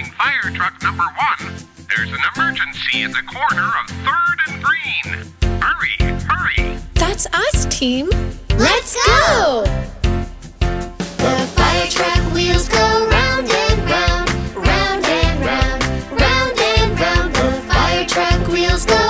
calling fire truck number one. There's an emergency at the corner of 3rd and Green. Hurry, hurry. That's us, team. Let's go! The fire truck wheels go round and round, round and round, round and round. The fire truck wheels go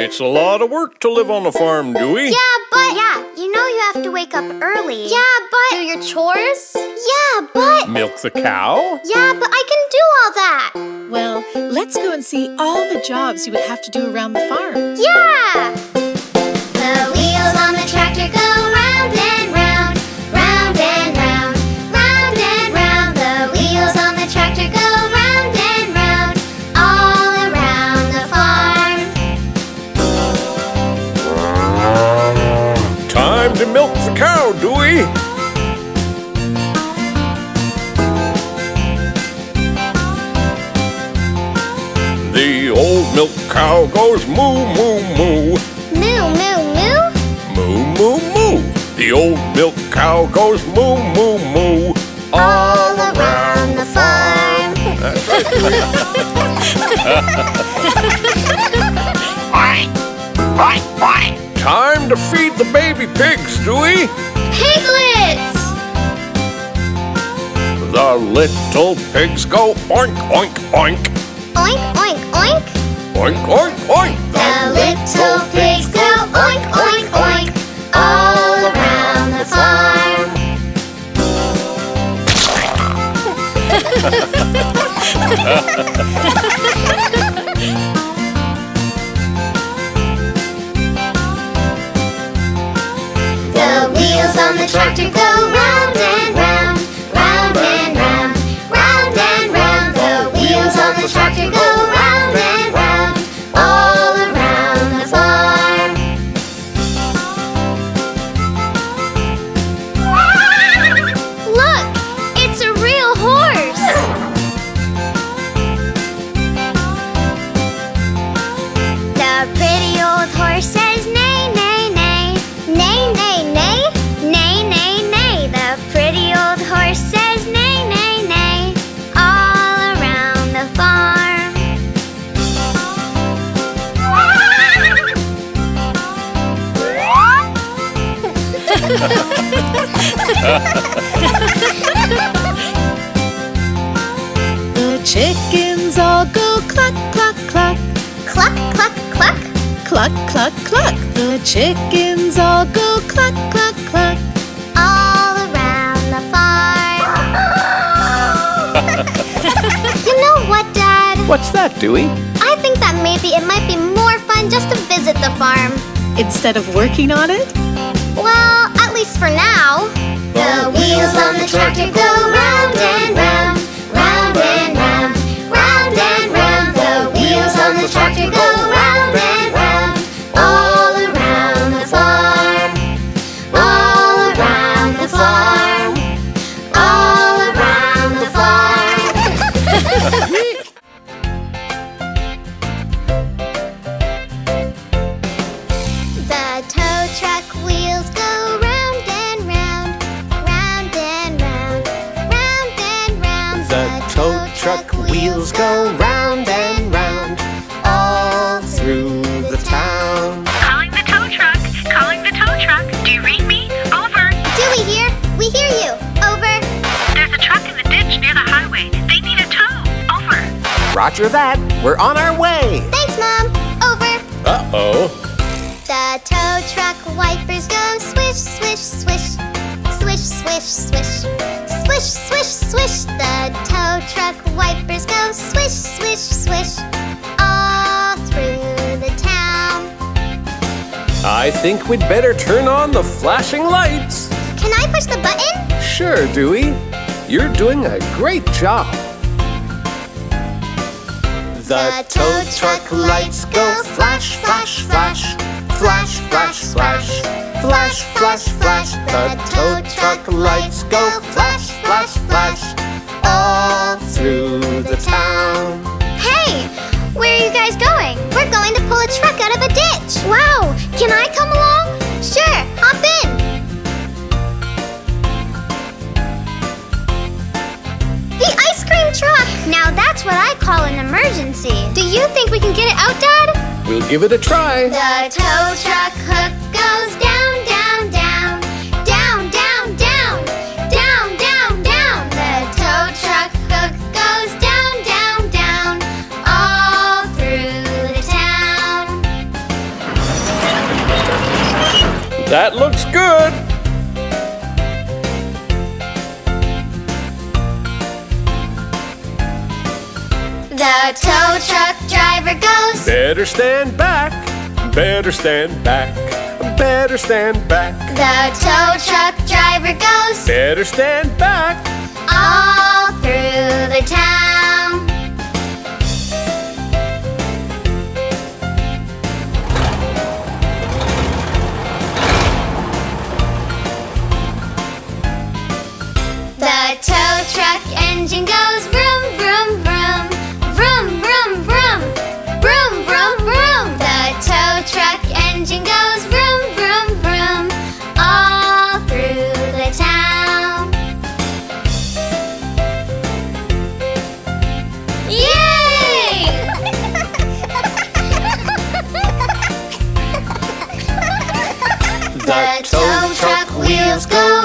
It's a lot of work to live on a farm, Dewey. Yeah, but... Yeah, you know you have to wake up early. Yeah, but... Do your chores. Yeah, but... Milk the cow? Yeah, but I can do all that. Well, let's go and see all the jobs you would have to do around the farm. Yeah! The wheels on the tractor go goes moo, moo, moo. Moo, moo, moo. Moo, moo, moo. The old milk cow goes moo, moo, moo. All around the farm. That's right. Time to feed the baby pigs, Dewey. Piglets! The little pigs go oink, oink, oink. Oink, oink, oink. Oink, oink, oink. The little pigs go oink, oink, oink. All around the farm. The wheels on the tractor go round and round, round and round, round and round. The wheels on the tractor go round The chickens all go cluck, cluck, cluck, Cluck, cluck, cluck. cluck, cluck, cluck. The chickens all go cluck, cluck, cluck. all around the farm. you know what, Dad? What's that, Dewey? I think that maybe it might be more fun just to visit the farm. Instead of working on it, Well, at least for now. The wheels on the tractor go round and round, After that, we're on our way. Thanks, Mom. Over. Uh-oh. The tow truck wipers go swish, swish, swish. Swish, swish, swish. Swish, swish, swish. The tow truck wipers go swish, swish, swish. All through the town. I think we'd better turn on the flashing lights. Can I push the button? Sure, Dewey. You're doing a great job. The tow truck lights go flash, call an emergency. Do you think we can get it out, Dad? We'll give it a try. The tow truck hook goes down, down, down. Down, down, down. Down, down, down. The tow truck hook goes down, down, down. All through the town. That looks good. The tow truck driver goes. Better stand back, better stand back, better stand back, The tow truck driver goes. better stand back. All through the town. The tow truck engine goes. got tow truck wheels go.